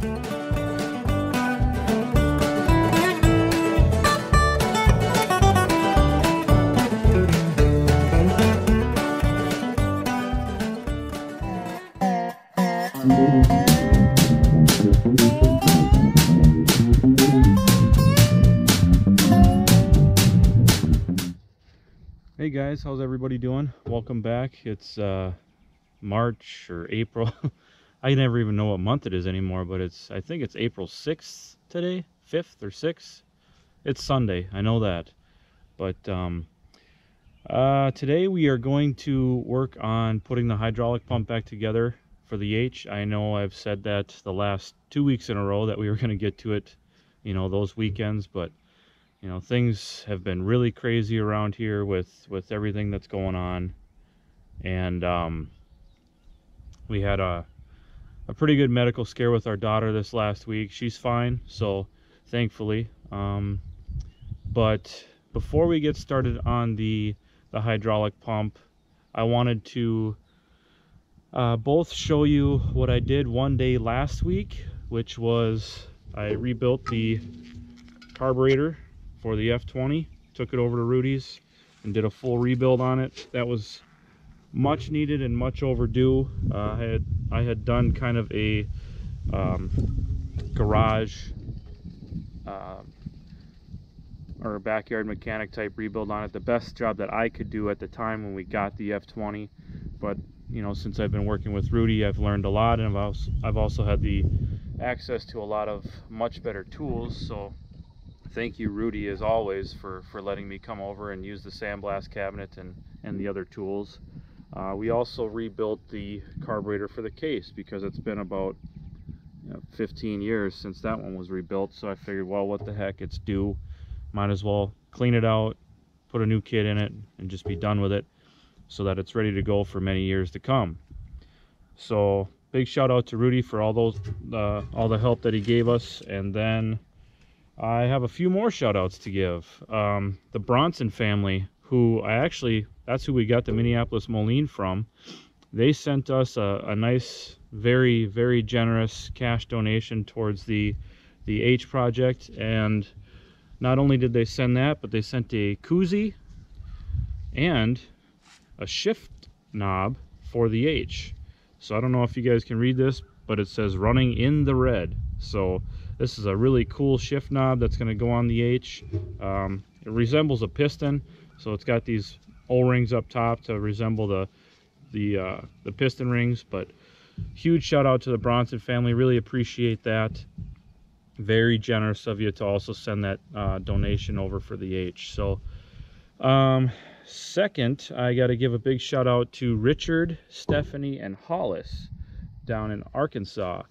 Hey guys, how's everybody doing? Welcome back. It's uh, March or April. I never even know what month it is anymore, but it's I think it's April 6th today, 5th or 6th. It's Sunday, I know that. But um, uh, today we are going to work on putting the hydraulic pump back together for the H. I know I've said that the last two weeks in a row that we were going to get to it, you know, those weekends, but you know things have been really crazy around here with with everything that's going on and um, we had a a pretty good medical scare with our daughter this last week she's fine so thankfully um, but before we get started on the the hydraulic pump I wanted to uh, both show you what I did one day last week which was I rebuilt the carburetor for the F20. Took it over to Rudy's and did a full rebuild on it. That was much needed and much overdue. Uh, I had I had done kind of a um, garage uh, or backyard mechanic type rebuild on it. The best job that I could do at the time when we got the F20. But you know, since I've been working with Rudy, I've learned a lot, and I've also I've also had the access to a lot of much better tools. So thank you Rudy as always for for letting me come over and use the sandblast cabinet and and the other tools uh, we also rebuilt the carburetor for the case because it's been about you know, 15 years since that one was rebuilt. So I figured well what the heck it's due. Might as well clean it out put a new kit in it and just be done with it so that it's ready to go for many years to come. So big shout out to Rudy for all those uh, all the help that he gave us. And then I have a few more shout outs to give. Um, the Bronson family, who I actually, that's who we got the Minneapolis Moline from. They sent us a, a nice, very, very generous cash donation towards the, the H project. And not only did they send that, but they sent a koozie and a shift knob for the H. So I don't know if you guys can read this, but it says running in the red. So this is a really cool shift knob that's going to go on the H. Um, it resembles a piston, so it's got these O-rings up top to resemble the the uh, the piston rings. But huge shout out to the Bronson family. Really appreciate that. Very generous of you to also send that uh, donation over for the H. So um, second, I got to give a big shout out to Richard, Stephanie, and Hollis down in Arkansas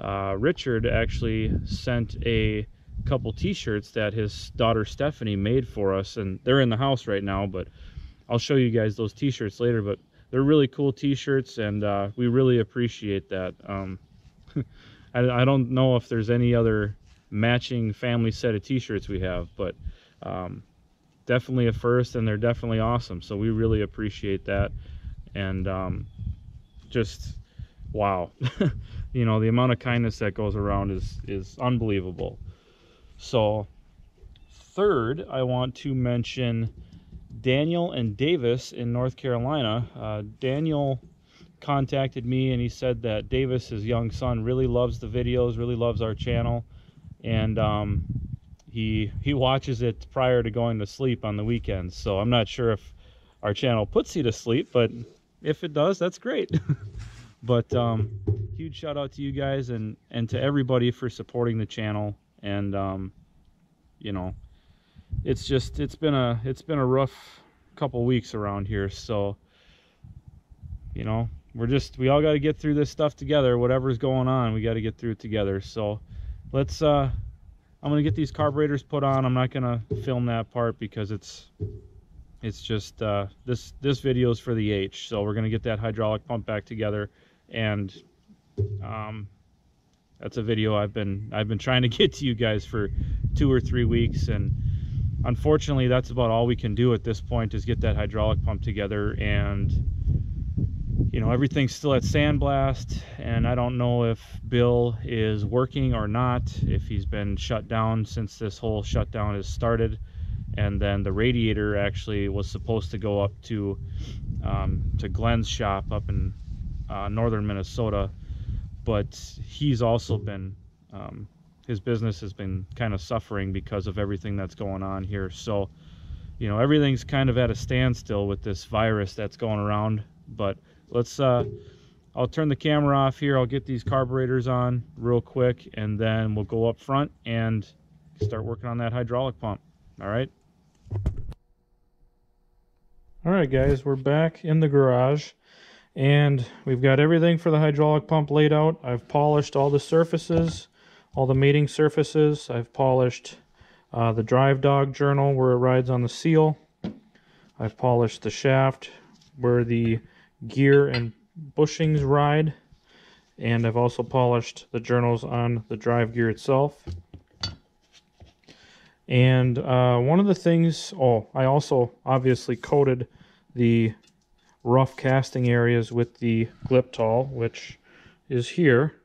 uh, Richard actually sent a couple t-shirts that his daughter Stephanie made for us and they're in the house right now but I'll show you guys those t-shirts later but they're really cool t-shirts and uh, we really appreciate that. Um, I, I, don't know if there's any other matching family set of t-shirts we have but um, definitely a first and they're definitely awesome. So we really appreciate that. And um, just wow. You know the amount of kindness that goes around is is unbelievable. So third i want to mention daniel and davis in north carolina. Uh, daniel contacted me and he said that davis his young son really loves the videos really loves our channel. And um, he he watches it prior to going to sleep on the weekends. So i'm not sure if our channel puts you to sleep but if it does that's great. But um, huge shout out to you guys and and to everybody for supporting the channel. And um, you know it's just it's been a it's been a rough couple weeks around here so you know we're just we all got to get through this stuff together. Whatever's going on we got to get through it together. So let's uh i'm gonna get these carburetors put on. I'm not gonna film that part because it's it's just uh this this video is for the h. So we're gonna get that hydraulic pump back together and um, that's a video I've been I've been trying to get to you guys for two or three weeks and unfortunately that's about all we can do at this point is get that hydraulic pump together and you know, everything's still at sandblast and I don't know if Bill is working or not, if he's been shut down since this whole shutdown has started. And then the radiator actually was supposed to go up to um, to Glenn's shop up in uh, northern Minnesota, but he's also been um, his business has been kind of suffering because of everything that's going on here. So, you know, everything's kind of at a standstill with this virus that's going around. But let's, uh, I'll turn the camera off here. I'll get these carburetors on real quick and then we'll go up front and start working on that hydraulic pump. All right. All right, guys, we're back in the garage and we've got everything for the hydraulic pump laid out. I've polished all the surfaces all the mating surfaces. I've polished uh, the drive dog journal where it rides on the seal. I've polished the shaft where the gear and bushings ride. And I've also polished the journals on the drive gear itself. And uh, one of the things, oh, I also obviously coated the rough casting areas with the Glyptal, which is here.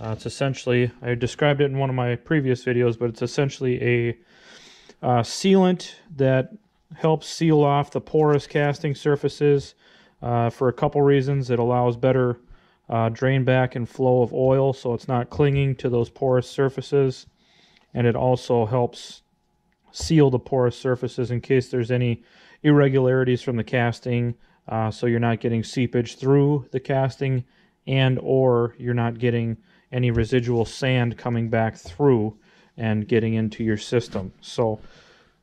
Uh, it's essentially, I described it in one of my previous videos, but it's essentially a uh, sealant that helps seal off the porous casting surfaces uh, for a couple reasons. It allows better uh, drain back and flow of oil so it's not clinging to those porous surfaces. And it also helps seal the porous surfaces in case there's any irregularities from the casting uh, so you're not getting seepage through the casting and or you're not getting any residual sand coming back through and getting into your system. So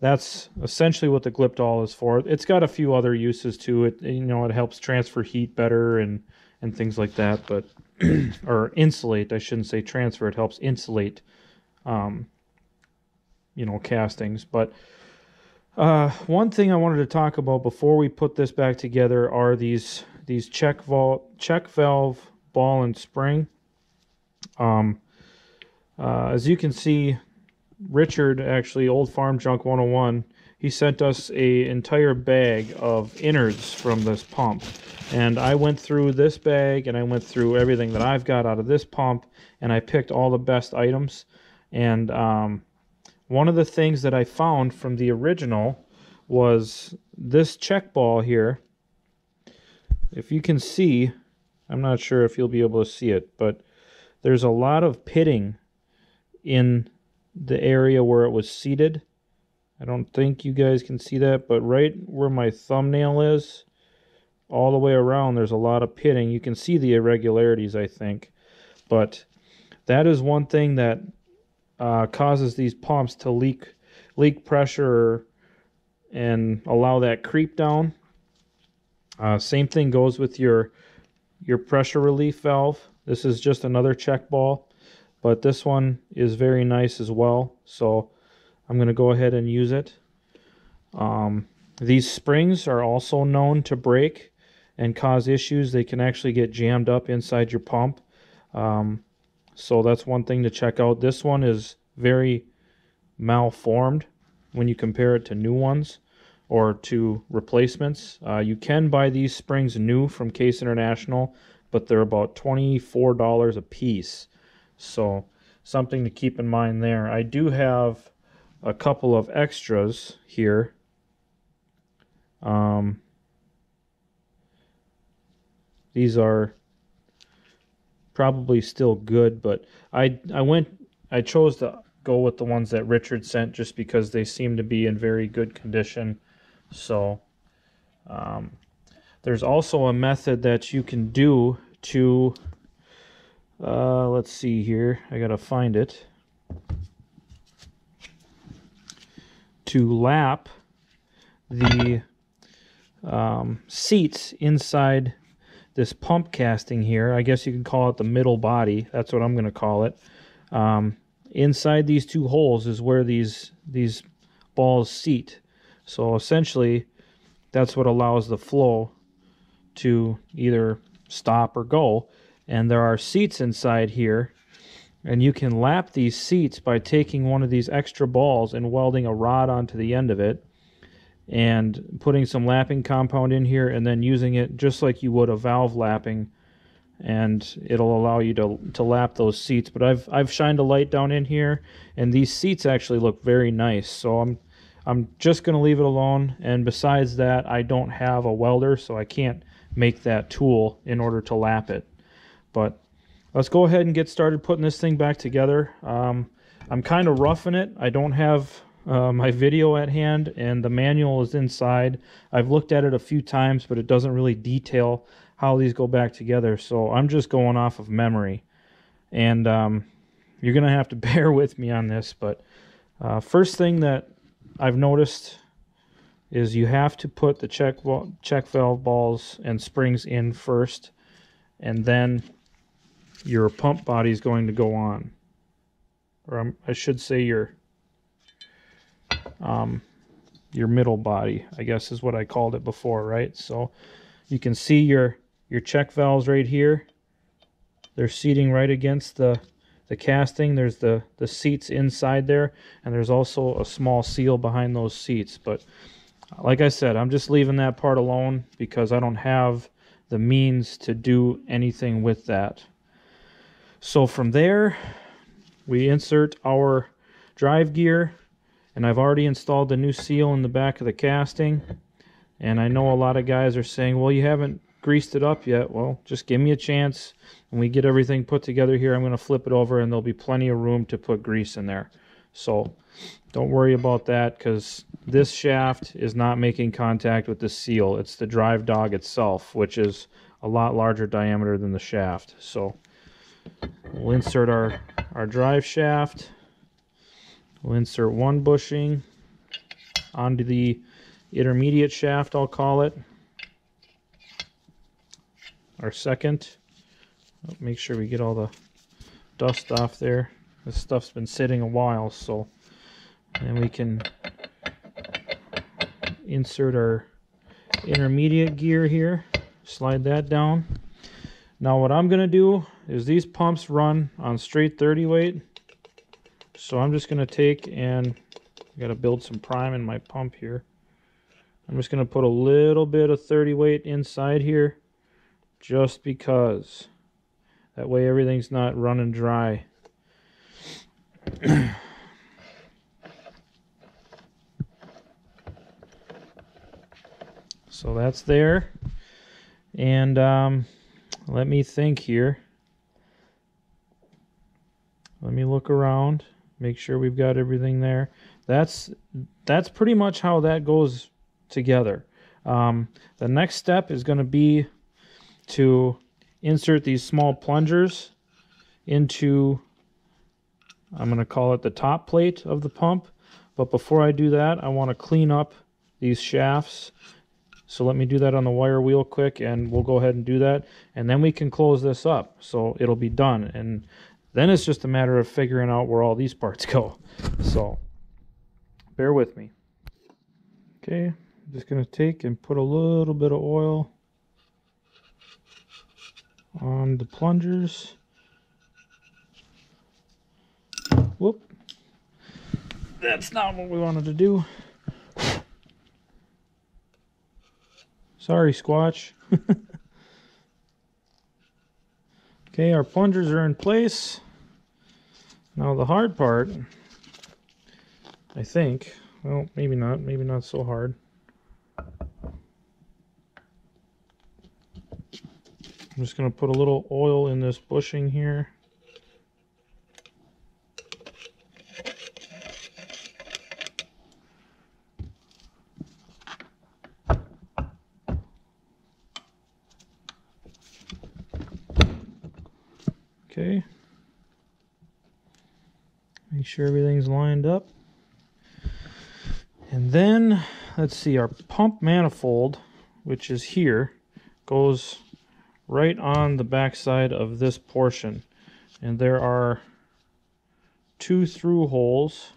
that's essentially what the Glyptal is for. It's got a few other uses to it. You know, it helps transfer heat better and and things like that. But or insulate, I shouldn't say transfer. It helps insulate, um, you know, castings. But uh, one thing I wanted to talk about before we put this back together are these these check valve check valve ball and spring. Um, uh, as you can see, Richard, actually, Old Farm Junk 101, he sent us a entire bag of innards from this pump. And I went through this bag and I went through everything that I've got out of this pump and I picked all the best items. And um, one of the things that I found from the original was this check ball here. If you can see, I'm not sure if you'll be able to see it, but there's a lot of pitting in the area where it was seated. I don't think you guys can see that, but right where my thumbnail is, all the way around, there's a lot of pitting. You can see the irregularities, I think. But that is one thing that uh, causes these pumps to leak leak pressure and allow that creep down. Uh, same thing goes with your your pressure relief valve. This is just another check ball, but this one is very nice as well. So I'm going to go ahead and use it. Um, these springs are also known to break and cause issues. They can actually get jammed up inside your pump. Um, so that's one thing to check out. This one is very malformed when you compare it to new ones or to replacements. Uh, you can buy these springs new from Case International but they're about $24 a piece. So something to keep in mind there. I do have a couple of extras here. Um, these are probably still good, but I I went I chose to go with the ones that Richard sent just because they seem to be in very good condition. So um, there's also a method that you can do to, uh, let's see here, I gotta find it, to lap the um, seats inside this pump casting here. I guess you can call it the middle body. That's what I'm going to call it. Um, inside these two holes is where these these balls seat. So essentially, that's what allows the flow to either stop or go. And there are seats inside here. And you can lap these seats by taking one of these extra balls and welding a rod onto the end of it. and putting some lapping compound in here and then using it just like you would a valve lapping and it'll allow you to to lap those seats but I've I've shined a light down in here and these seats actually look very nice so I'm I'm just going to leave it alone and besides that I don't have a welder so I can't make that tool in order to lap it but let's go ahead and get started putting this thing back together um, I'm kind of roughing it I don't have uh, my video at hand and the manual is inside I've looked at it a few times but it doesn't really detail how these go back together. So I'm just going off of memory. And um, you're going to have to bear with me on this. But uh, first thing that I've noticed is you have to put the check, check valve balls and springs in first. And then your pump body is going to go on. Or I'm, i should say your um, your middle body, I guess is what I called it before, right? So you can see your your check valves right here. They're seating right against the, the casting. There's the, the seats inside there, and there's also a small seal behind those seats. But like I said, I'm just leaving that part alone because I don't have the means to do anything with that. So from there, we insert our drive gear, and I've already installed the new seal in the back of the casting. And I know a lot of guys are saying, well, you haven't greased it up yet, well, just give me a chance. When we get everything put together here, I'm going to flip it over and there'll be plenty of room to put grease in there. So don't worry about that because this shaft is not making contact with the seal. It's the drive dog itself, which is a lot larger diameter than the shaft. So we'll insert our, our drive shaft. We'll insert one bushing onto the intermediate shaft, I'll call it our second. Make sure we get all the dust off there. This stuff's been sitting a while, so then we can insert our intermediate gear here. Slide that down. Now what I'm going to do is these pumps run on straight 30 weight. So I'm just going to take and I got to build some prime in my pump here. I'm just going to put a little bit of 30 weight inside here just because. That way everything's not running dry. so that's there. And um, let me think here. Let me look around, make sure we've got everything there. That's that's pretty much how that goes together. Um, the next step is going to be to insert these small plungers into, I'm going to call it the top plate of the pump. But before I do that, I want to clean up these shafts. So let me do that on the wire wheel quick and we'll go ahead and do that. And then we can close this up. So it'll be done. And then it's just a matter of figuring out where all these parts go. So bear with me. Okay, I'm just going to take and put a little bit of oil on the plungers. Whoop. That's not what we wanted to do. Sorry, Squatch. okay, our plungers are in place. Now the hard part, I think, well, maybe not, maybe not so hard. I'm just going to put a little oil in this bushing here. Okay. Make sure everything's lined up. And then, let's see, our pump manifold, which is here, goes right on the backside of this portion. And there are two through holes.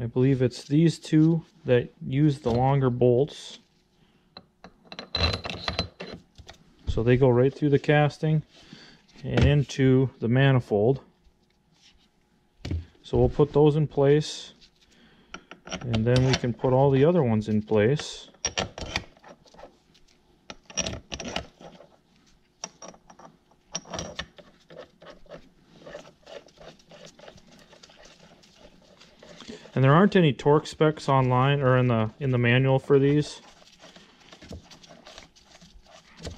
I believe it's these two that use the longer bolts. So they go right through the casting and into the manifold. So we'll put those in place. And then we can put all the other ones in place. And there aren't any torque specs online or in the in the manual for these.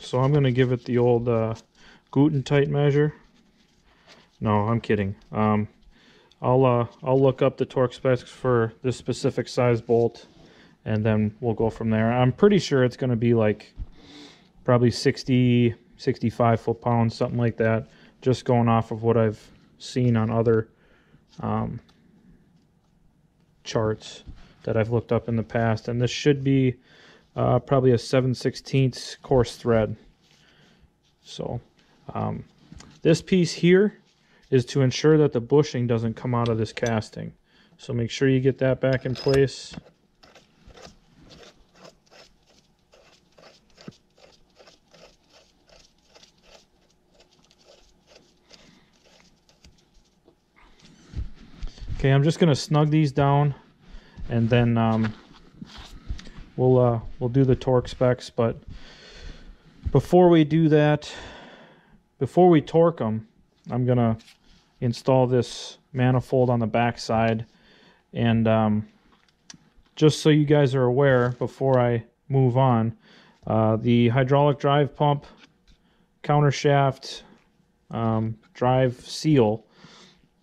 So I'm going to give it the old uh, Gutentight measure. No, I'm kidding. Um, I'll uh, I'll look up the torque specs for this specific size bolt, and then we'll go from there. I'm pretty sure it's going to be like probably 60, 65 foot pounds, something like that. Just going off of what I've seen on other um, charts that I've looked up in the past, and this should be uh, probably a 7 16 coarse thread. So um, this piece here is to ensure that the bushing doesn't come out of this casting. So make sure you get that back in place. Okay, I'm just to snug these down and then um, we'll uh, we'll do the torque specs. But before we do that, before we torque them, I'm going to install this manifold on the back side. And um, just so you guys are aware, before I move on, uh, the hydraulic drive pump, counter shaft, um, drive seal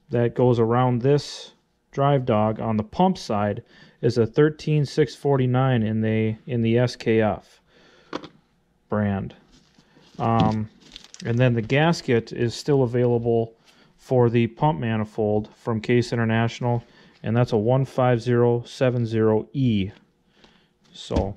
that goes around this drive dog on the pump side is a 13649 in the in the SKF brand. Um, and then the gasket is still available for the pump manifold from Case International, and that's a 15070E. So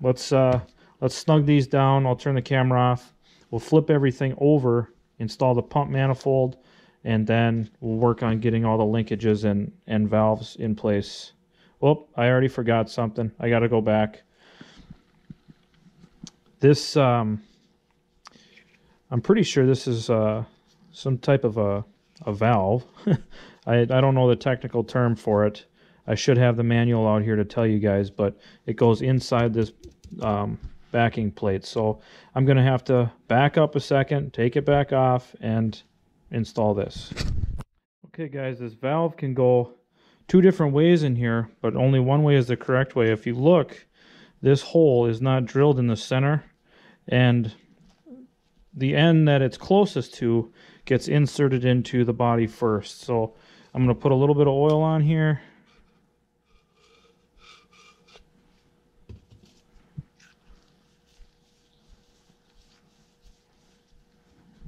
let's uh, let's snug these down. I'll turn the camera off. We'll flip everything over, install the pump manifold, and then we'll work on getting all the linkages and, and valves in place. Well, I already forgot something. I got to go back. This, um, I'm pretty sure this is uh, some type of a, a valve. I, I don't know the technical term for it. I should have the manual out here to tell you guys, but it goes inside this um, backing plate. So I'm going to have to back up a second, take it back off, and install this. Okay guys, this valve can go two different ways in here, but only one way is the correct way. If you look, this hole is not drilled in the center, and the end that it's closest to gets inserted into the body first. So I'm going to put a little bit of oil on here.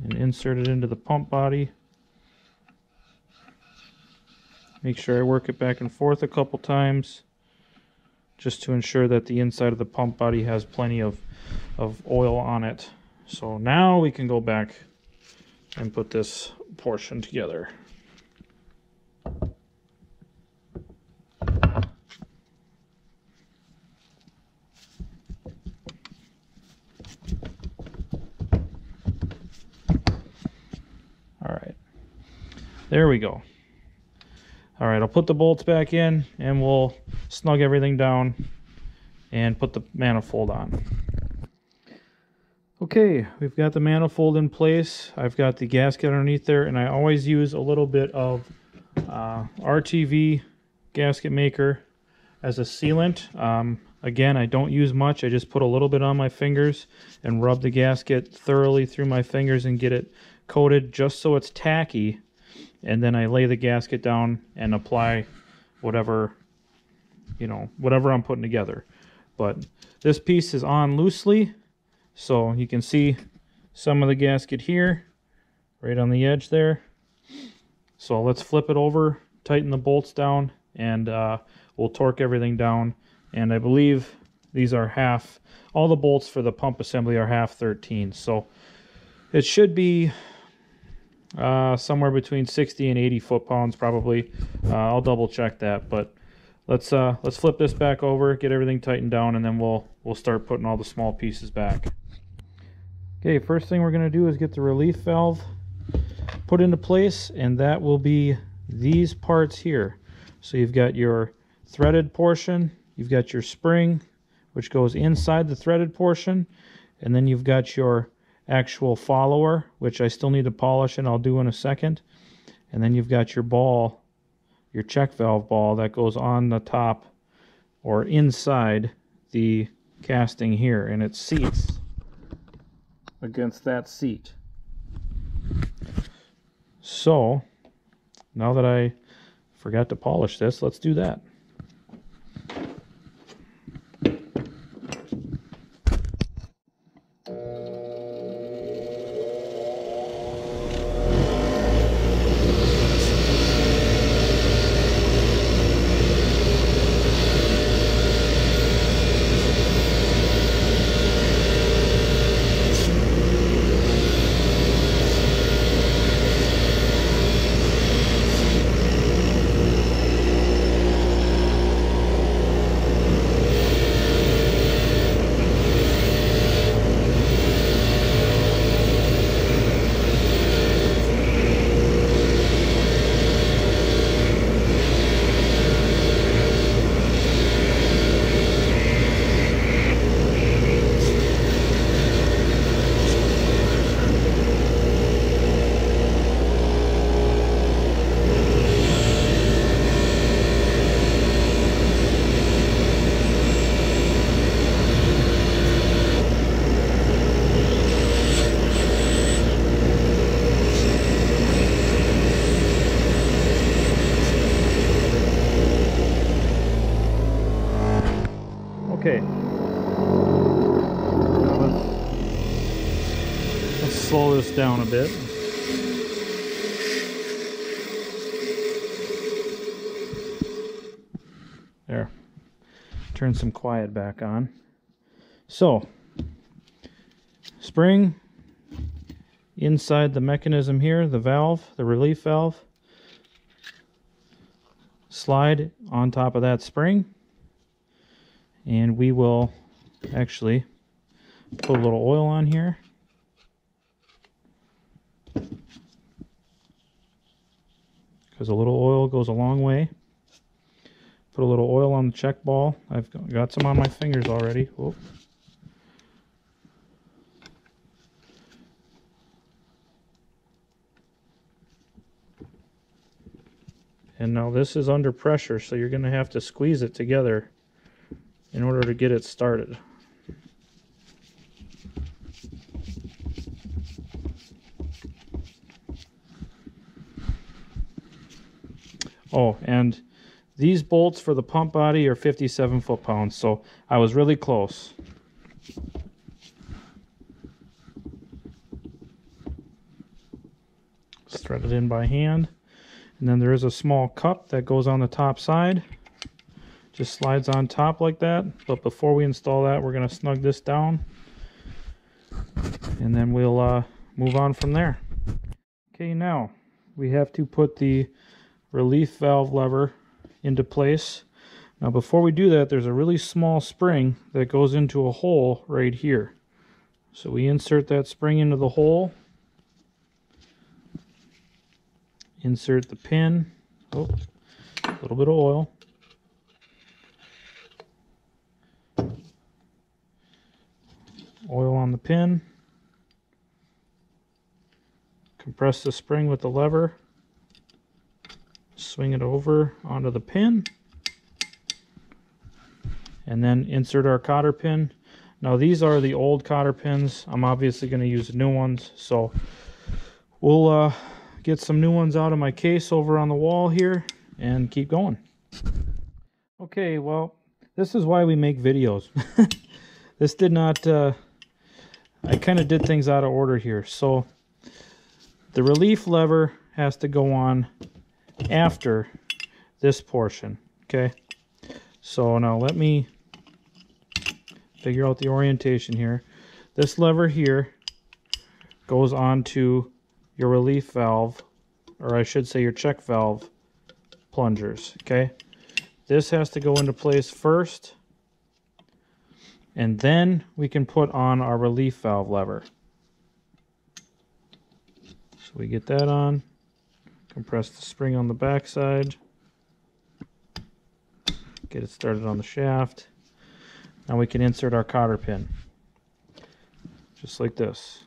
And insert it into the pump body. Make sure I work it back and forth a couple times just to ensure that the inside of the pump body has plenty of, of oil on it. So now we can go back and put this portion together. All right, there we go. All right, I'll put the bolts back in and we'll snug everything down and put the manifold on. Okay, we've got the manifold in place. I've got the gasket underneath there, and I always use a little bit of uh, RTV gasket maker as a sealant. Um, again, I don't use much. I just put a little bit on my fingers and rub the gasket thoroughly through my fingers and get it coated just so it's tacky. And then I lay the gasket down and apply whatever, you know, whatever I'm putting together. But this piece is on loosely so you can see some of the gasket here, right on the edge there. So let's flip it over, tighten the bolts down, and uh, we'll torque everything down. And I believe these are half, all the bolts for the pump assembly are half 13. So it should be uh, somewhere between 60 and 80 foot-pounds probably. Uh, I'll double check that, but let's uh, let's flip this back over, get everything tightened down, and then we'll we'll start putting all the small pieces back. Okay, first thing we're going to do is get the relief valve put into place, and that will be these parts here. So you've got your threaded portion. You've got your spring, which goes inside the threaded portion. And then you've got your actual follower, which I still need to polish and I'll do in a second. And then you've got your ball, your check valve ball that goes on the top or inside the casting here and it seats against that seat. So now that I forgot to polish this, let's do that. Okay. Now let's, let's slow this down a bit. There. Turn some quiet back on. So, spring inside the mechanism here, the valve, the relief valve. Slide on top of that spring and we will actually put a little oil on here because a little oil goes a long way. Put a little oil on the check ball. I've got some on my fingers already. And now this is under pressure so you're going to have to squeeze it together in order to get it started. Oh, and these bolts for the pump body are 57 foot-pounds, so I was really close. Thread it in by hand. And then there is a small cup that goes on the top side just slides on top like that but before we install that we're going to snug this down and then we'll uh, move on from there okay now we have to put the relief valve lever into place. Now before we do that there's a really small spring that goes into a hole right here. So we insert that spring into the hole. Insert the pin. Oh a little bit of oil. Oil on the pin, compress the spring with the lever, swing it over onto the pin, and then insert our cotter pin. Now these are the old cotter pins. I'm obviously going to use new ones, so we'll uh, get some new ones out of my case over on the wall here and keep going. Okay, well, this is why we make videos. this did not uh, I kind of did things out of order here. So the relief lever has to go on after this portion. Okay. So now let me figure out the orientation here. This lever here goes onto your relief valve, or I should say your check valve plungers. Okay. This has to go into place first and then we can put on our relief valve lever. So we get that on, compress the spring on the back side, Get it started on the shaft. Now we can insert our cotter pin. Just like this.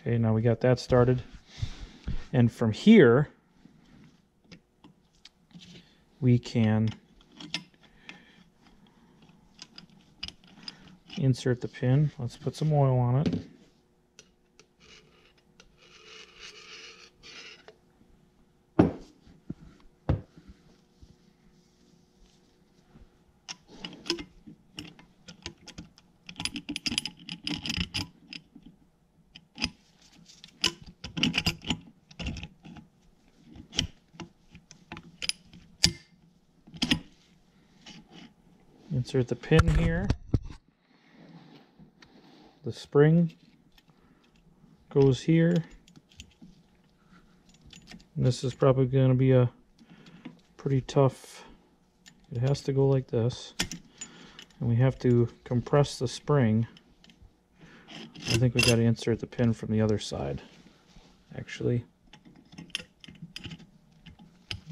Okay, now we got that started. And from here, we can insert the pin. Let's put some oil on it. Insert the pin here. The spring goes here. And this is probably going to be a pretty tough, it has to go like this. And we have to compress the spring. I think we got to insert the pin from the other side, actually.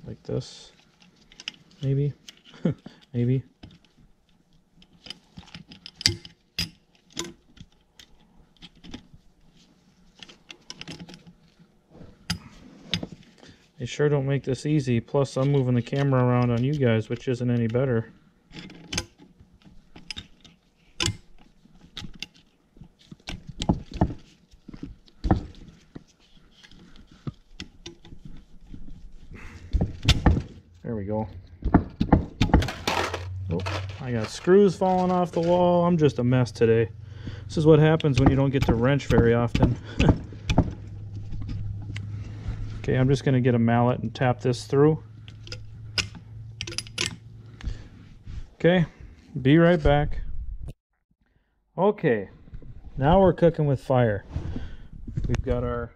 Like this, maybe, maybe. Sure don't make this easy. Plus, I'm moving the camera around on you guys, which isn't any better. There we go. Oh, I got screws falling off the wall. I'm just a mess today. This is what happens when you don't get to wrench very often. Okay, I'm just going to get a mallet and tap this through. Okay, be right back. Okay, now we're cooking with fire. We've got our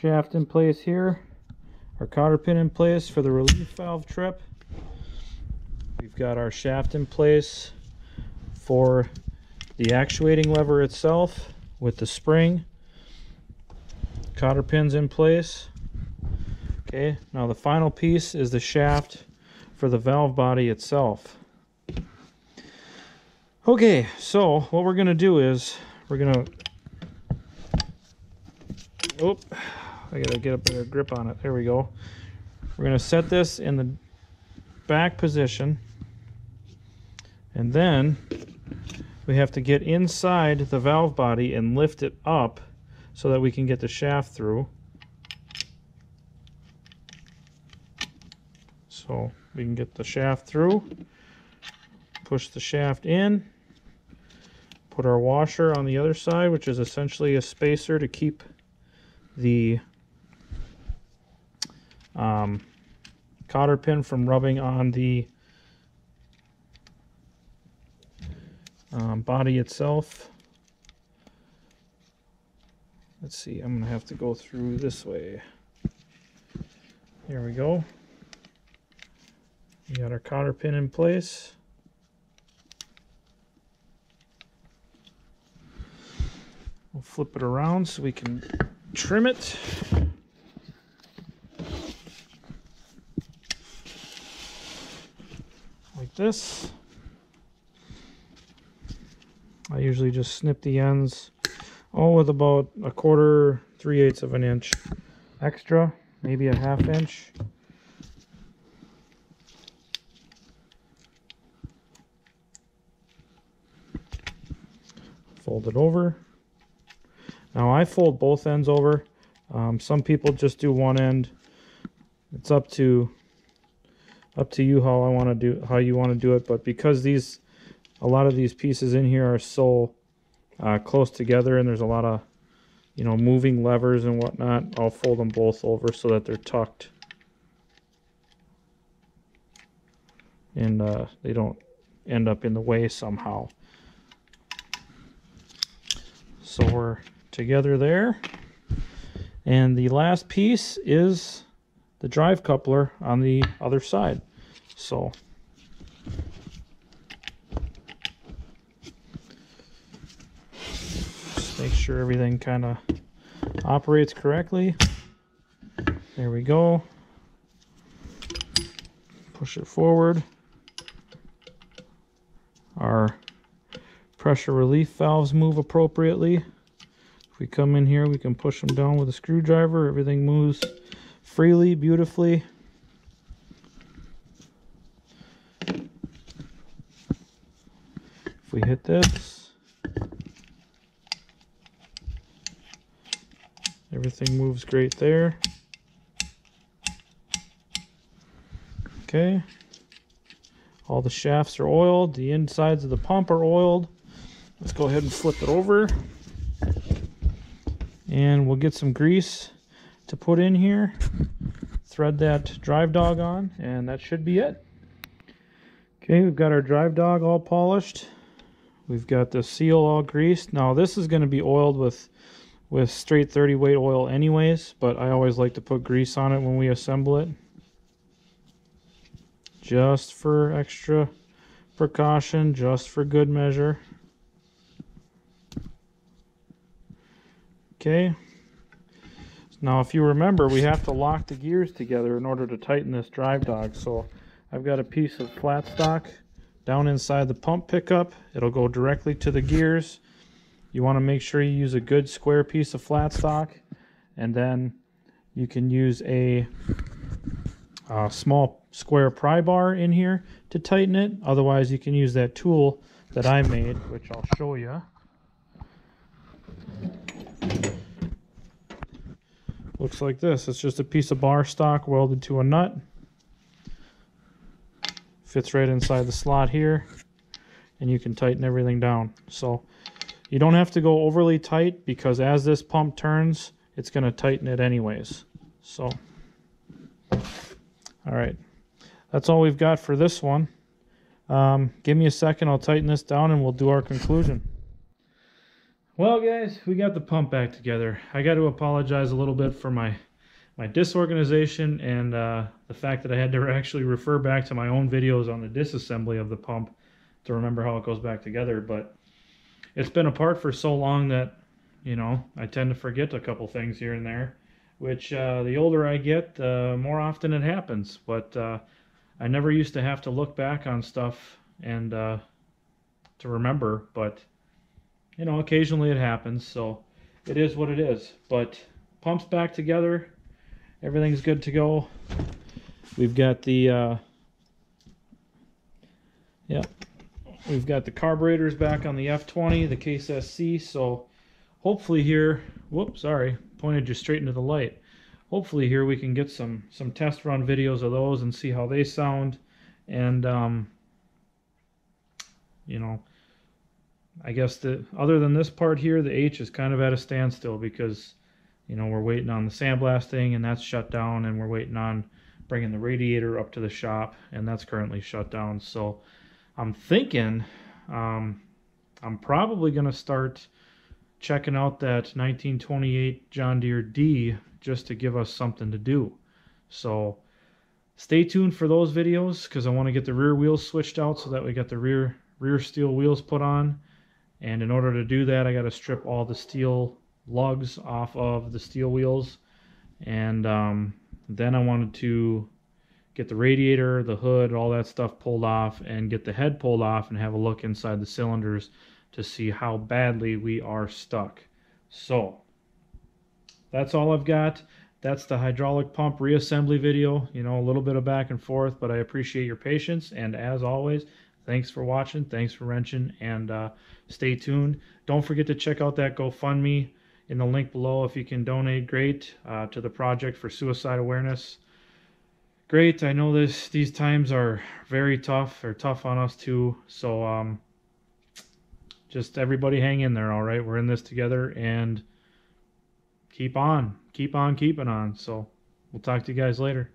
shaft in place here, our cotter pin in place for the relief valve trip. We've got our shaft in place for the actuating lever itself with the spring cotter pins in place. Okay, now the final piece is the shaft for the valve body itself. Okay, so what we're to do is we're going to... Oh, I got to get a better grip on it. There we go. We're to set this in the back position. And then we have to get inside the valve body and lift it up so that we can get the shaft through. So we can get the shaft through, push the shaft in, put our washer on the other side, which is essentially a spacer to keep the um, cotter pin from rubbing on the um, body itself. Let's see, I'm going to have to go through this way. Here we go. We got our cotter pin in place. We'll flip it around so we can trim it. Like this. I usually just snip the ends Oh, with about a quarter, three eighths of an inch extra, maybe a half inch. Fold it over. Now I fold both ends over. Um, some people just do one end. It's up to up to you how I want to do how you want to do it. But because these a lot of these pieces in here are so uh, close together and there's a lot of you know moving levers and whatnot. I'll fold them both over so that they're tucked. And uh, they don't end up in the way somehow. So we're together there. And the last piece is the drive coupler on the other side. So make sure everything kind of operates correctly. There we go. Push it forward. Our pressure relief valves move appropriately. If we come in here, we can push them down with a screwdriver. Everything moves freely, beautifully. If we hit this, everything moves great there. Okay. All the shafts are oiled. The insides of the pump are oiled. Let's go ahead and flip it over. And we'll get some grease to put in here. Thread that drive dog on, and that should be it. Okay, we've got our drive dog all polished. We've got the seal all greased. Now this is going to be oiled with with straight 30 weight oil anyways, but I always like to put grease on it when we assemble it. Just for extra precaution, just for good measure. Okay. Now if you remember, we have to lock the gears together in order to tighten this drive dog. So I've got a piece of flat stock down inside the pump pickup. It'll go directly to the gears. You want to make sure you use a good square piece of flat stock and then you can use a, a small square pry bar in here to tighten it. Otherwise you can use that tool that I made, which I'll show you. Looks like this. It's just a piece of bar stock welded to a nut. Fits right inside the slot here. And you can tighten everything down. So you don't have to go overly tight because as this pump turns, it's going to tighten it anyways. So, all right. That's all we've got for this one. Um, give me a second. I'll tighten this down and we'll do our conclusion. Well, guys, we got the pump back together. I got to apologize a little bit for my my disorganization and uh, the fact that I had to actually refer back to my own videos on the disassembly of the pump to remember how it goes back together. But it's been apart for so long that, you know, I tend to forget a couple things here and there, which uh, the older I get, uh, more often it happens. But uh, I never used to have to look back on stuff and uh, to remember, but you know, occasionally it happens, so it is what it is. But pumps back together, everything's good to go. We've got the, uh, yeah, we've got the carburetors back on the F20, the Case SC, so hopefully here, whoops, sorry, pointed you straight into the light. Hopefully here we can get some, some test run videos of those and see how they sound. And, um, you know, I guess the other than this part here, the H is kind of at a standstill because you know we're waiting on the sandblasting and that's shut down, and we're waiting on bringing the radiator up to the shop and that's currently shut down. So I'm thinking um, I'm probably going to start checking out that 1928 John Deere D just to give us something to do. So stay tuned for those videos because I want to get the rear wheels switched out so that we got the rear rear steel wheels put on and in order to do that, I got to strip all the steel lugs off of the steel wheels. And um, then I wanted to get the radiator, the hood, all that stuff pulled off and get the head pulled off and have a look inside the cylinders to see how badly we are stuck. So that's all I've got. That's the hydraulic pump reassembly video. You know, a little bit of back and forth, but I appreciate your patience. And as always, thanks for watching. Thanks for wrenching. And uh, stay tuned. Don't forget to check out that GoFundMe in the link below if you can donate. Great uh, to the project for suicide awareness. Great. I know this these times are very tough. They're tough on us too. So um, just everybody hang in there. All right, we're in this together and keep on, keep on keeping on. So we'll talk to you guys later.